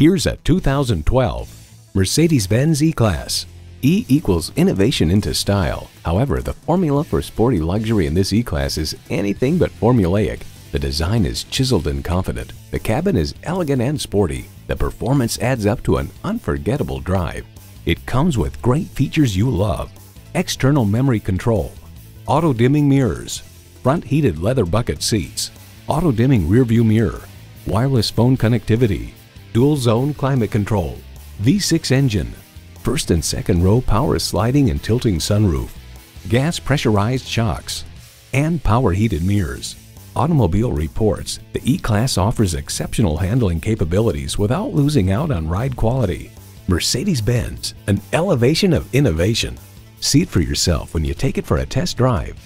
Here's a 2012 Mercedes-Benz E-Class. E equals innovation into style. However, the formula for sporty luxury in this E-Class is anything but formulaic. The design is chiseled and confident. The cabin is elegant and sporty. The performance adds up to an unforgettable drive. It comes with great features you love. External memory control, auto dimming mirrors, front heated leather bucket seats, auto dimming rearview mirror, wireless phone connectivity, dual zone climate control, V6 engine, first and second row power sliding and tilting sunroof, gas pressurized shocks, and power heated mirrors. Automobile reports the E-Class offers exceptional handling capabilities without losing out on ride quality. Mercedes-Benz, an elevation of innovation. See it for yourself when you take it for a test drive.